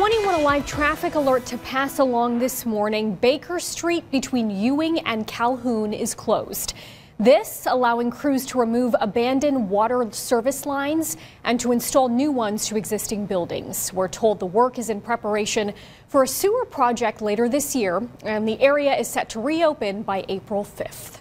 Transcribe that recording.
21 Alive traffic alert to pass along this morning. Baker Street between Ewing and Calhoun is closed. This allowing crews to remove abandoned water service lines and to install new ones to existing buildings. We're told the work is in preparation for a sewer project later this year, and the area is set to reopen by April 5th.